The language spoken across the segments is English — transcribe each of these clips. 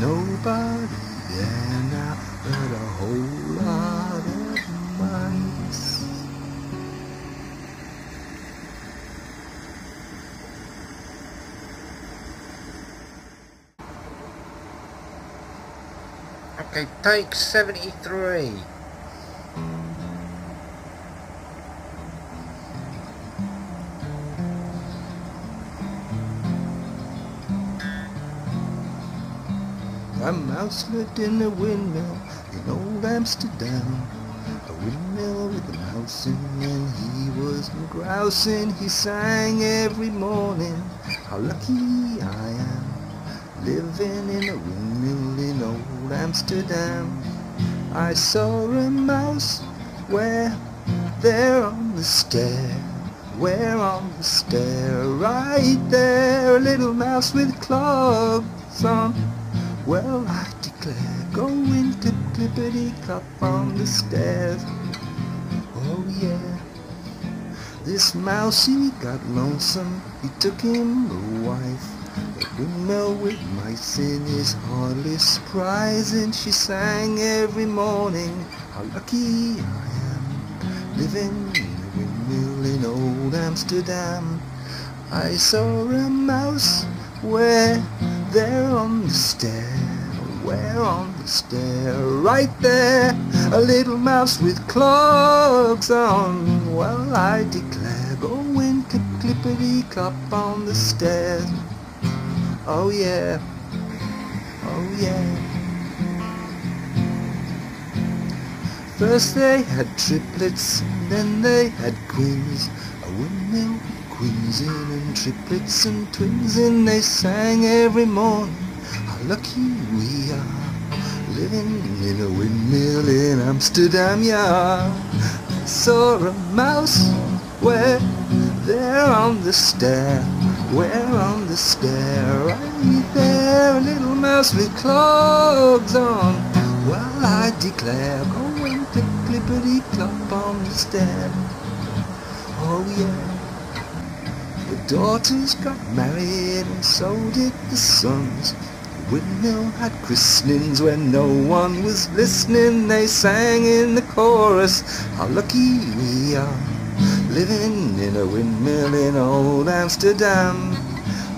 nobody there now but a whole lot of mice. Okay, take 73. A mouse lived in a windmill in old Amsterdam. A windmill with a mouse in and he was grousing. He sang every morning, how lucky I am. Living in a windmill in old Amsterdam. I saw a mouse where there on the stair. Where on the stair, right there, a little mouse with clogs on. Well, I declare, going to clippity clop on the stairs. Oh yeah, this mouse he got lonesome. He took him a wife. A windmill with mice in is hardly surprising. She sang every morning, how lucky I am, living in a windmill in old Amsterdam. I saw a mouse where there on the stair, where on the stair, right there, a little mouse with clogs on. Well, I declare, going clip clippity clop on the stairs. Oh yeah, oh yeah. First they had triplets, then they had queens. A windmill in and triplets and twins in. They sang every morning, how lucky we are. Living in a windmill in Amsterdam, yeah. I saw a mouse where there on the stair, where on the stair, right there, a little mouse with clogs on. Well, I declare, going to clippity clop on the stair. Oh yeah. The daughters got married and so did the sons. The windmill had christenings when no one was listening. They sang in the chorus, how lucky we are. Living in a windmill in old Amsterdam.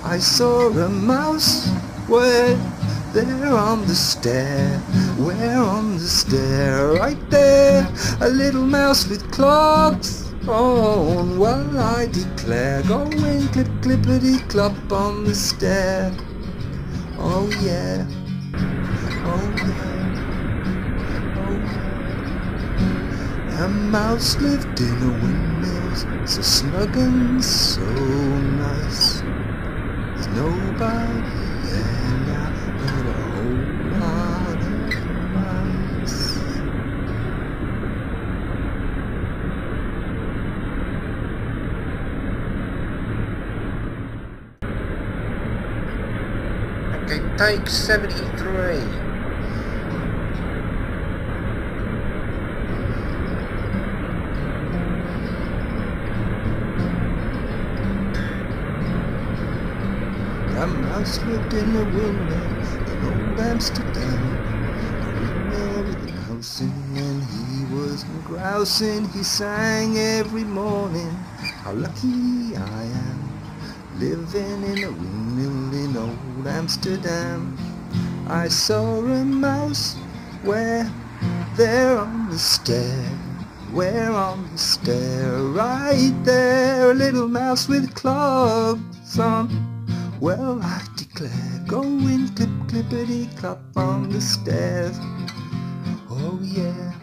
I saw a mouse where there on the stair, where on the stair, right there, a little mouse with clogs on. Well, I declare, going clip clippity clop on the stair. Oh yeah, oh yeah, oh yeah. A mouse lived in a windmill, so snug and so nice. There's nobody there take 73. A mouse lived in a windmill in old Amsterdam. Windmill with a mouse and he was grousing. He sang every morning, how lucky I am. Living in a windmill in old Amsterdam. I saw a mouse where there on the stair. Where on the stair, right there, a little mouse with clogs on. Well, I declare, going clip clippity clop on the stairs. Oh yeah,